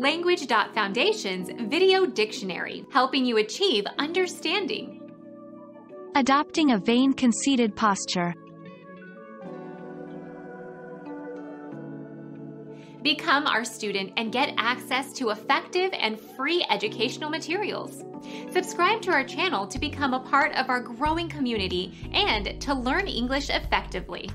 Language.Foundation's Video Dictionary, helping you achieve understanding. Adopting a vain conceited posture. Become our student and get access to effective and free educational materials. Subscribe to our channel to become a part of our growing community and to learn English effectively.